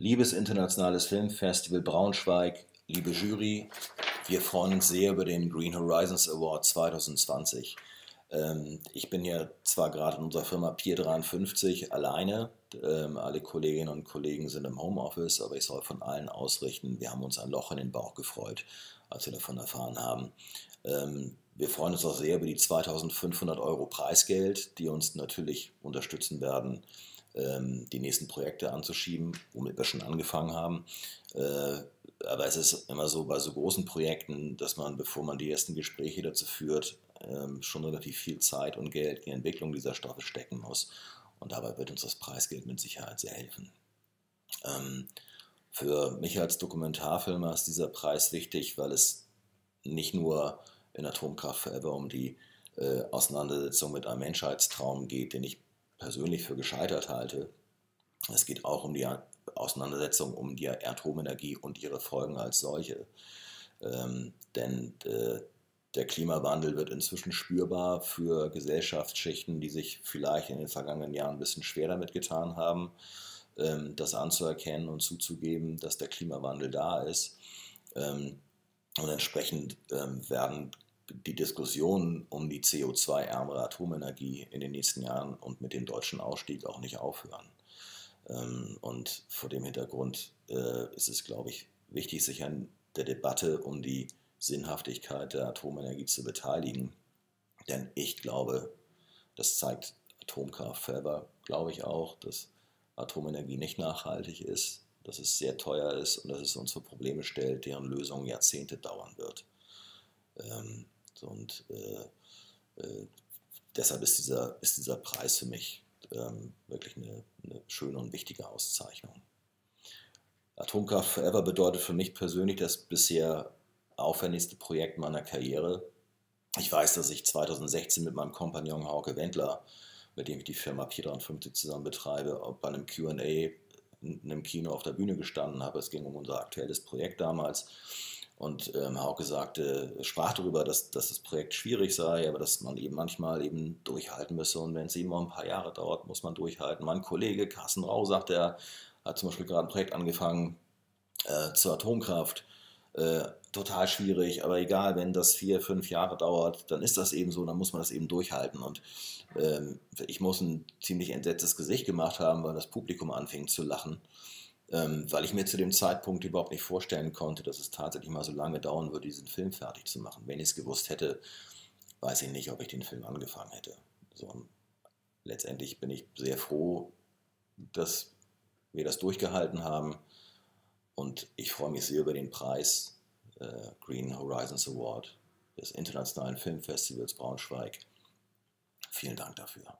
Liebes internationales Filmfestival Braunschweig, liebe Jury, wir freuen uns sehr über den Green Horizons Award 2020. Ähm, ich bin ja zwar gerade in unserer Firma Pier 53 alleine, ähm, alle Kolleginnen und Kollegen sind im Homeoffice, aber ich soll von allen ausrichten, wir haben uns ein Loch in den Bauch gefreut, als wir davon erfahren haben. Ähm, wir freuen uns auch sehr über die 2500 Euro Preisgeld, die uns natürlich unterstützen werden, die nächsten Projekte anzuschieben, womit wir schon angefangen haben. Äh, aber es ist immer so bei so großen Projekten, dass man, bevor man die ersten Gespräche dazu führt, ähm, schon relativ viel Zeit und Geld in die Entwicklung dieser Stoffe stecken muss. Und dabei wird uns das Preisgeld mit Sicherheit sehr helfen. Ähm, für mich als Dokumentarfilmer ist dieser Preis wichtig, weil es nicht nur in Atomkraft Forever um die äh, Auseinandersetzung mit einem Menschheitstraum geht, den ich persönlich für gescheitert halte. Es geht auch um die Auseinandersetzung um die Atomenergie und ihre Folgen als solche. Ähm, denn äh, der Klimawandel wird inzwischen spürbar für Gesellschaftsschichten, die sich vielleicht in den vergangenen Jahren ein bisschen schwer damit getan haben, ähm, das anzuerkennen und zuzugeben, dass der Klimawandel da ist. Ähm, und entsprechend ähm, werden die Diskussionen um die CO2-ärmere Atomenergie in den nächsten Jahren und mit dem deutschen Ausstieg auch nicht aufhören. Ähm, und vor dem Hintergrund äh, ist es, glaube ich, wichtig, sich an der Debatte um die Sinnhaftigkeit der Atomenergie zu beteiligen. Denn ich glaube, das zeigt Atomkraft selber, glaube ich auch, dass Atomenergie nicht nachhaltig ist, dass es sehr teuer ist und dass es uns vor Probleme stellt, deren Lösung Jahrzehnte dauern wird. Ähm, und äh, äh, deshalb ist dieser, ist dieser Preis für mich ähm, wirklich eine, eine schöne und wichtige Auszeichnung. Atomkraft Forever bedeutet für mich persönlich das bisher aufwendigste Projekt meiner Karriere. Ich weiß, dass ich 2016 mit meinem Kompagnon Hauke Wendler, mit dem ich die Firma P53 zusammen betreibe, bei einem QA in einem Kino auf der Bühne gestanden habe. Es ging um unser aktuelles Projekt damals. Und ähm, Hauke sagte, sprach darüber, dass, dass das Projekt schwierig sei, aber dass man eben manchmal eben durchhalten müsse. Und wenn es eben mal ein paar Jahre dauert, muss man durchhalten. Mein Kollege Carsten Rau sagt, er hat zum Beispiel gerade ein Projekt angefangen äh, zur Atomkraft. Äh, total schwierig, aber egal, wenn das vier, fünf Jahre dauert, dann ist das eben so, dann muss man das eben durchhalten. Und ähm, ich muss ein ziemlich entsetztes Gesicht gemacht haben, weil das Publikum anfing zu lachen ähm, weil ich mir zu dem Zeitpunkt überhaupt nicht vorstellen konnte, dass es tatsächlich mal so lange dauern würde, diesen Film fertig zu machen. Wenn ich es gewusst hätte, weiß ich nicht, ob ich den Film angefangen hätte. So, letztendlich bin ich sehr froh, dass wir das durchgehalten haben und ich freue mich sehr über den Preis äh, Green Horizons Award des Internationalen Filmfestivals Braunschweig. Vielen Dank dafür.